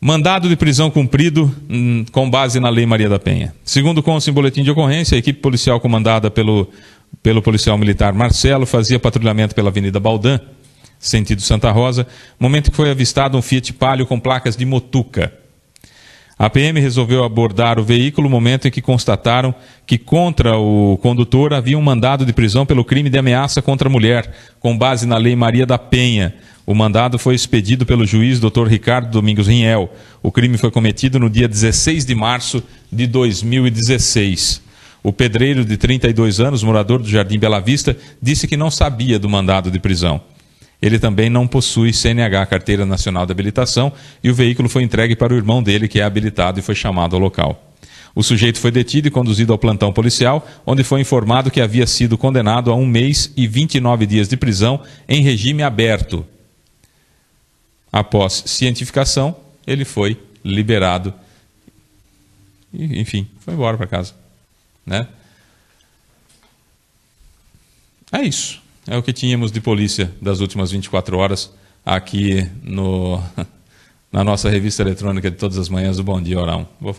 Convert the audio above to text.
Mandado de prisão cumprido hum, com base na Lei Maria da Penha. Segundo consta em boletim de ocorrência, a equipe policial comandada pelo, pelo policial militar Marcelo fazia patrulhamento pela Avenida Baldan, sentido Santa Rosa, momento que foi avistado um Fiat Palio com placas de Motuca. A PM resolveu abordar o veículo no momento em que constataram que contra o condutor havia um mandado de prisão pelo crime de ameaça contra a mulher, com base na Lei Maria da Penha. O mandado foi expedido pelo juiz Dr. Ricardo Domingos Rinhel. O crime foi cometido no dia 16 de março de 2016. O pedreiro de 32 anos, morador do Jardim Bela Vista, disse que não sabia do mandado de prisão. Ele também não possui CNH, Carteira Nacional de Habilitação, e o veículo foi entregue para o irmão dele, que é habilitado e foi chamado ao local. O sujeito foi detido e conduzido ao plantão policial, onde foi informado que havia sido condenado a um mês e 29 dias de prisão em regime aberto. Após cientificação, ele foi liberado. E, enfim, foi embora para casa. Né? É isso. É o que tínhamos de polícia das últimas 24 horas aqui no, na nossa revista eletrônica de todas as manhãs do Bom Dia Orão. Vou